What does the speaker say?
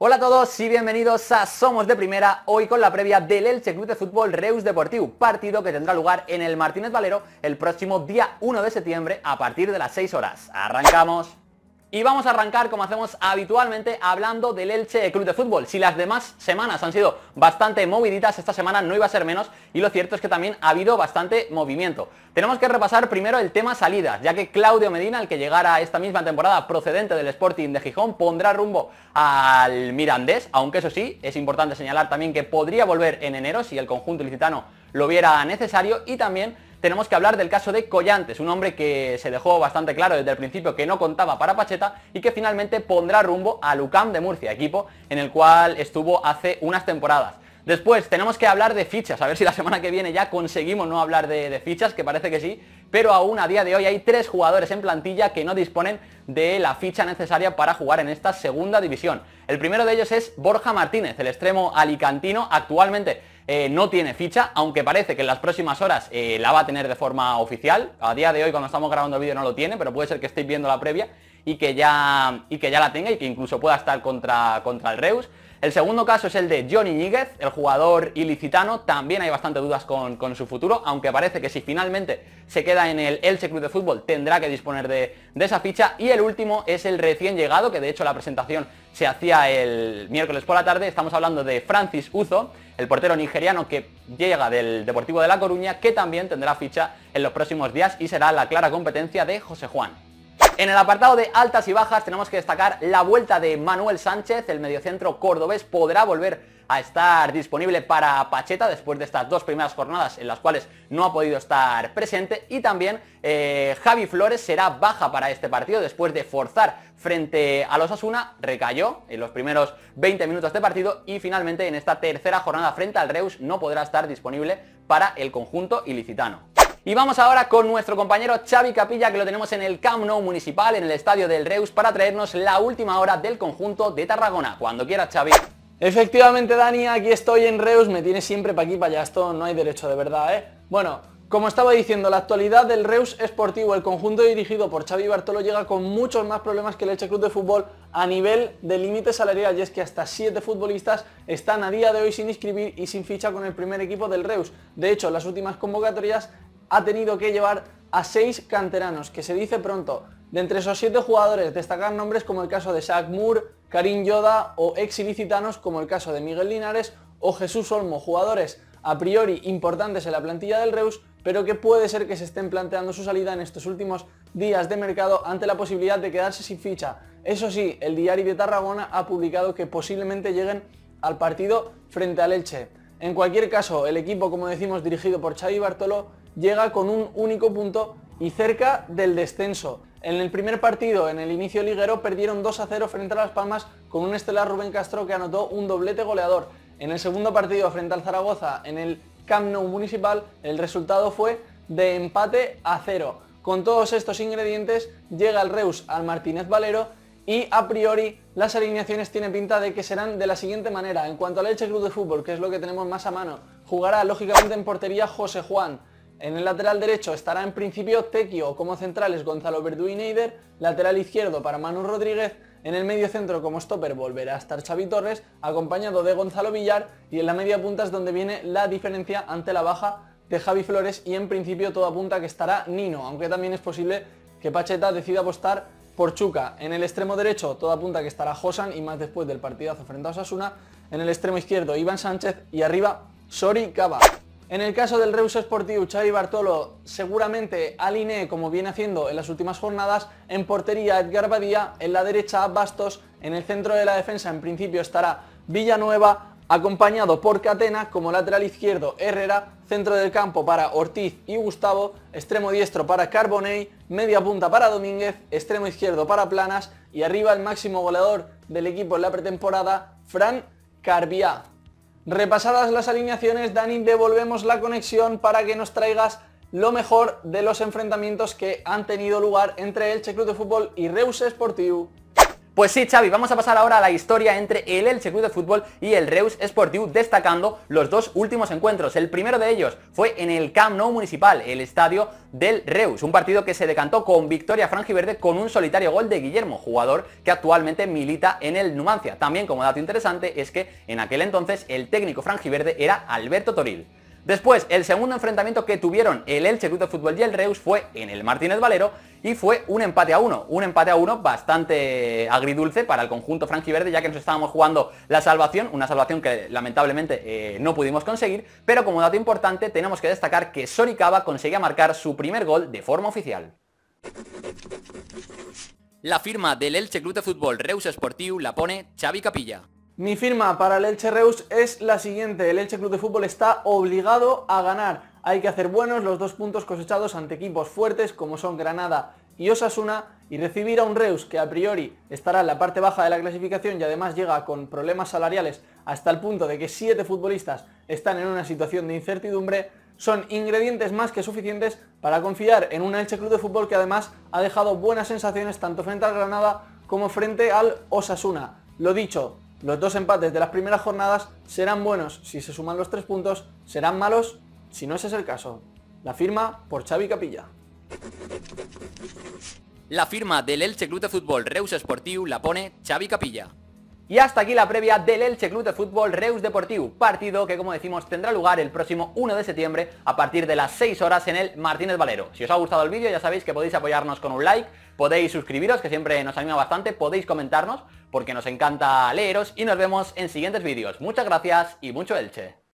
Hola a todos y bienvenidos a Somos de Primera, hoy con la previa del Elche Club de Fútbol Reus Deportivo, partido que tendrá lugar en el Martínez Valero el próximo día 1 de septiembre a partir de las 6 horas. ¡Arrancamos! Y vamos a arrancar como hacemos habitualmente hablando del Elche Club de Fútbol. Si las demás semanas han sido bastante moviditas, esta semana no iba a ser menos y lo cierto es que también ha habido bastante movimiento. Tenemos que repasar primero el tema salidas, ya que Claudio Medina, el que llegara esta misma temporada procedente del Sporting de Gijón, pondrá rumbo al Mirandés, aunque eso sí, es importante señalar también que podría volver en enero si el conjunto licitano lo viera necesario y también tenemos que hablar del caso de Collantes, un hombre que se dejó bastante claro desde el principio que no contaba para Pacheta y que finalmente pondrá rumbo a Lucam de Murcia, equipo en el cual estuvo hace unas temporadas. Después tenemos que hablar de fichas, a ver si la semana que viene ya conseguimos no hablar de, de, fichas, que parece que sí, pero aún a día de hoy hay tres jugadores en plantilla que no disponen de la ficha necesaria para jugar en esta segunda división. El primero de ellos es Borja Martínez, el extremo alicantino, actualmente eh, no tiene ficha, aunque parece que en las próximas horas eh, la va a tener de forma oficial. A día de hoy, cuando estamos grabando el vídeo, no lo tiene, pero puede ser que estéis viendo la previa y que ya, y que ya la tenga y que incluso pueda estar contra, contra el Reus. El segundo caso es el de Johnny Níguez, el jugador ilicitano. También hay bastante dudas con, su futuro, aunque parece que si finalmente se queda en el Elche Club de Fútbol tendrá que disponer de, de, esa ficha. Y el último es el recién llegado, que de hecho la presentación se hacía el miércoles por la tarde. Estamos hablando de Francis Uzo, el portero nigeriano que llega del Deportivo de La Coruña, que también tendrá ficha en los próximos días y será la clara competencia de José Juan. En el apartado de altas y bajas tenemos que destacar la vuelta de Manuel Sánchez, el mediocentro cordobés podrá volver a estar disponible para Pacheta después de estas dos primeras jornadas en las cuales no ha podido estar presente. Y también eh, Javi Flores será baja para este partido después de forzar frente a los Asuna, recayó en los primeros 20 minutos de partido y finalmente en esta tercera jornada frente al Reus no podrá estar disponible para el conjunto ilicitano. Y vamos ahora con nuestro compañero Xavi Capilla, que lo tenemos en el Camp Nou Municipal, en el estadio del Reus, para traernos la última hora del conjunto de Tarragona. Cuando quieras, Xavi. Efectivamente, Dani, aquí estoy en Reus, me tiene siempre para aquí, para allá, esto no hay derecho de verdad, ¿eh? Bueno, como estaba diciendo, la actualidad del Reus Esportivo, el conjunto dirigido por Xavi Bartolo llega con muchos más problemas que el Elche Club de Fútbol a nivel de límite salarial y es que hasta 7 futbolistas están a día de hoy sin inscribir y sin ficha con el primer equipo del Reus. De hecho, las últimas convocatorias ha tenido que llevar a seis canteranos, que se dice pronto. De entre esos siete jugadores destacan nombres como el caso de Shaq Moore, Karim Yoda o ex ilicitanos como el caso de Miguel Linares o Jesús Olmo, jugadores a priori importantes en la plantilla del Reus, pero que puede ser que se estén planteando su salida en estos últimos días de mercado ante la posibilidad de quedarse sin ficha. Eso sí, el diario de Tarragona ha publicado que posiblemente lleguen al partido frente al Elche. En cualquier caso, el equipo, como decimos, dirigido por Xavi Bartolo, llega con un único punto y cerca del descenso. En el primer partido, en el inicio liguero, perdieron 2 a 0 frente a Las Palmas con un estelar Rubén Castro que anotó un doblete goleador. En el segundo partido frente al Zaragoza, en el Camp Nou Municipal, el resultado fue de empate a cero. Con todos estos ingredientes llega el Reus al Martínez Valero y a priori las alineaciones tienen pinta de que serán de la siguiente manera. En cuanto al Elche Club de Fútbol, que es lo que tenemos más a mano, jugará lógicamente en portería José Juan, en el lateral derecho estará en principio Tequio, como centrales Gonzalo Verdú y Neider, lateral izquierdo para Manu Rodríguez, en el medio centro como stopper volverá a estar Xavi Torres, acompañado de Gonzalo Villar, y en la media punta es donde viene la diferencia ante la baja de Javi Flores y en principio todo apunta que estará Nino, aunque también es posible que Pacheta decida apostar por Chuca. En el extremo derecho todo apunta que estará Josan y más después del partidazo frente a Osasuna. En el extremo izquierdo Iván Sánchez y arriba Sori Cava. En el caso del Reus Sportivo, Xavi Bartolo seguramente alinee, como viene haciendo en las últimas jornadas, en portería Edgar Badía, en la derecha Bastos, en el centro de la defensa en principio estará Villanueva, acompañado por Catena, como lateral izquierdo Herrera, centro del campo para Ortiz y Gustavo, extremo diestro para Carbonell, media punta para Domínguez, extremo izquierdo para Planas y arriba el máximo goleador del equipo en la pretemporada, Fran Carbiá. Repasadas las alineaciones, Dani, devolvemos la conexión para que nos traigas lo mejor de los enfrentamientos que han tenido lugar entre el Club de Fútbol y Reus Sportiu. Pues sí, Xavi, vamos a pasar ahora a la historia entre el Elche Club de Fútbol y el Reus Sportiu, destacando los dos últimos encuentros. El primero de ellos fue en el Camp Nou Municipal, el estadio del Reus, un partido que se decantó con victoria franjiverde con un solitario gol de Guillermo, jugador que actualmente milita en el Numancia. También como dato interesante es que en aquel entonces el técnico franjiverde era Alberto Toril. Después, el segundo enfrentamiento que tuvieron el Elche Club de Fútbol y el Reus fue en el Martínez Valero y fue un empate a uno, un empate a uno bastante agridulce para el conjunto franjiverde ya que nos estábamos jugando la salvación, una salvación que lamentablemente eh, no pudimos conseguir, pero como dato importante tenemos que destacar que Soricaba conseguía marcar su primer gol de forma oficial. La firma del Elche Club de Fútbol Reus Sportiu la pone Xavi Capilla. Mi firma para el Elche Reus es la siguiente. El Elche Club de Fútbol está obligado a ganar. Hay que hacer buenos los dos puntos cosechados ante equipos fuertes como son Granada y Osasuna y recibir a un Reus que a priori estará en la parte baja de la clasificación y además llega con problemas salariales hasta el punto de que siete futbolistas están en una situación de incertidumbre, son ingredientes más que suficientes para confiar en un Elche Club de Fútbol que además ha dejado buenas sensaciones tanto frente al Granada como frente al Osasuna. Lo dicho, los dos empates de las primeras jornadas serán buenos si se suman los tres puntos, serán malos si no ese es el caso. La firma por Xavi Capilla. La firma del Elche Club de Fútbol Reus Sportiu la pone Xavi Capilla. Y hasta aquí la previa del Elche Club de Fútbol Reus Deportiu, partido que como decimos tendrá lugar el próximo 1 de septiembre a partir de las 6 horas en el Martínez Valero. Si os ha gustado el vídeo ya sabéis que podéis apoyarnos con un like, podéis suscribiros que siempre nos anima bastante, podéis comentarnos porque nos encanta leeros y nos vemos en siguientes vídeos. Muchas gracias y mucho Elche.